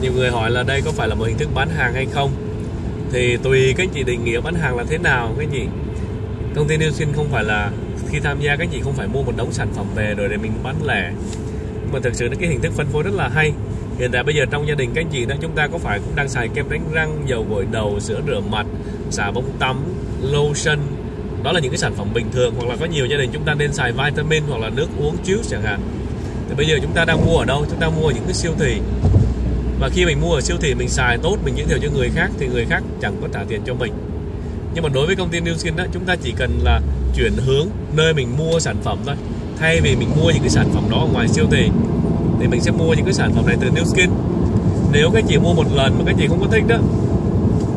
nhiều người hỏi là đây có phải là một hình thức bán hàng hay không? Thì tùy các chị định nghĩa bán hàng là thế nào các chị công ty New Skin không phải là khi tham gia các chị không phải mua một đống sản phẩm về rồi để mình bán lẻ. Mà thực sự là cái hình thức phân phối rất là hay. Hiện tại bây giờ trong gia đình các chị đó chúng ta có phải cũng đang xài kem đánh răng, dầu gội đầu, sữa rửa mặt xà bông tắm, lotion. Đó là những cái sản phẩm bình thường, hoặc là có nhiều gia đình chúng ta nên xài vitamin hoặc là nước uống juice chẳng hạn. Thì bây giờ chúng ta đang mua ở đâu? Chúng ta mua ở những cái siêu thị và khi mình mua ở siêu thị, mình xài tốt, mình giới thiệu cho người khác thì người khác chẳng có trả tiền cho mình. Nhưng mà đối với công ty New Skin đó, chúng ta chỉ cần là chuyển hướng nơi mình mua sản phẩm thôi. Thay vì mình mua những cái sản phẩm đó ở ngoài siêu thị, thì mình sẽ mua những cái sản phẩm này từ New Skin nếu các chị mua một lần mà các chị không có thích đó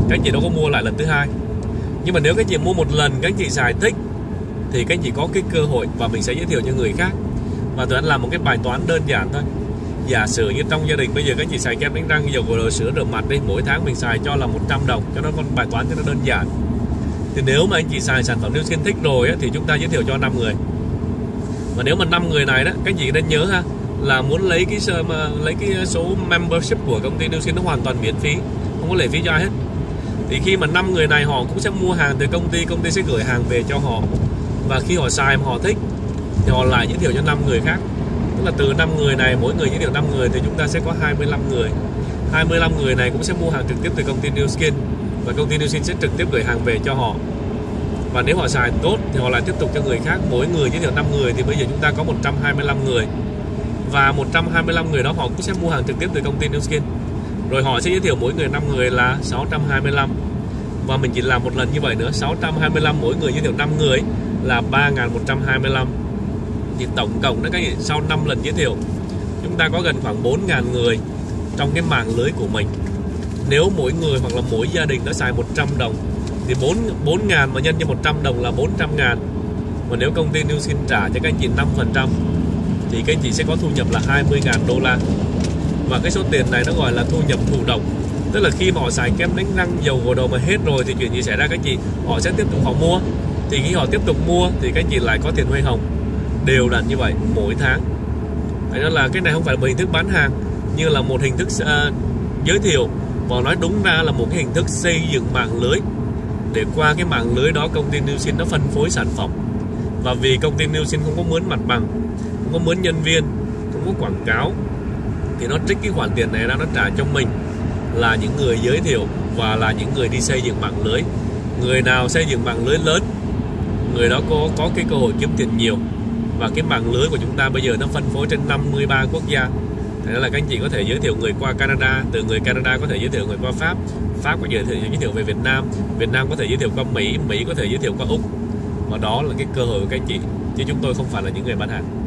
các chị đâu có mua lại lần thứ hai. Nhưng mà nếu các chị mua một lần các chị xài thích, thì các chị có cái cơ hội và mình sẽ giới thiệu cho người khác. Và tụi anh làm một cái bài toán đơn giản thôi giả sử như trong gia đình bây giờ các chị xài kem đánh răng dầu gội đầu sữa rửa mặt đi mỗi tháng mình xài cho là 100 đồng cho nó con bài toán cho nó đơn giản. Thì nếu mà anh chị xài sản phẩm New Skin thích rồi ấy, thì chúng ta giới thiệu cho 5 người. Và nếu mà 5 người này đó các chị nên nhớ ha là muốn lấy cái sơ mà lấy cái số membership của công ty New Skin nó hoàn toàn miễn phí không có lệ phí cho ai hết. Thì khi mà 5 người này họ cũng sẽ mua hàng từ công ty công ty sẽ gửi hàng về cho họ. Và khi họ xài mà họ thích thì họ lại giới thiệu cho 5 người khác tức là từ 5 người này, mỗi người giới thiệu 5 người thì chúng ta sẽ có 25 người. 25 người này cũng sẽ mua hàng trực tiếp từ công ty New Skin và công ty New Skin sẽ trực tiếp gửi hàng về cho họ. Và nếu họ xài tốt thì họ lại tiếp tục cho người khác. Mỗi người giới thiệu 5 người thì bây giờ chúng ta có 125 người. Và 125 người đó họ cũng sẽ mua hàng trực tiếp từ công ty New Skin. Rồi họ sẽ giới thiệu mỗi người 5 người là 625 và mình chỉ làm một lần như vậy nữa 625 mỗi người giới thiệu 5 người là 3125 thì tổng cộng đó các sau 5 lần giới thiệu, chúng ta có gần khoảng 4.000 người trong cái mạng lưới của mình. Nếu mỗi người hoặc là mỗi gia đình nó xài 100 đồng, thì 4 4 ngàn mà nhân cho 100 đồng là 400 ngàn. Mà nếu công ty New xin trả cho các anh chị 5% thì các anh chị sẽ có thu nhập là 20 ngàn đô la. Và cái số tiền này nó gọi là thu nhập thụ động. Tức là khi mà họ xài kem đánh răng, dầu gội đầu mà hết rồi thì chuyện gì xảy ra các anh chị? Họ sẽ tiếp tục họ mua. Thì khi họ tiếp tục mua thì các anh chị lại có tiền huê hồng đều đặn như vậy mỗi tháng. Thế nên là cái này không phải là một hình thức bán hàng như là một hình thức uh, giới thiệu và nói đúng ra là một cái hình thức xây dựng mạng lưới. Để qua cái mạng lưới đó công ty New Sin nó phân phối sản phẩm. Và vì công ty New Sin không có mướn mặt bằng không có mướn nhân viên không có quảng cáo thì nó trích cái khoản tiền này ra nó trả cho mình là những người giới thiệu và là những người đi xây dựng mạng lưới. Người nào xây dựng mạng lưới lớn người đó có có cái cơ hội kiếm tiền nhiều và cái mạng lưới của chúng ta bây giờ nó phân phối trên 53 quốc gia. Thế nên là các anh chị có thể giới thiệu người qua Canada, từ người Canada có thể giới thiệu người qua Pháp Pháp có thể giới thiệu về Việt Nam Việt Nam có thể giới thiệu qua Mỹ Mỹ có thể giới thiệu qua Úc. Và đó là cái cơ hội của các anh chị, chứ chúng tôi không phải là những người bán hàng.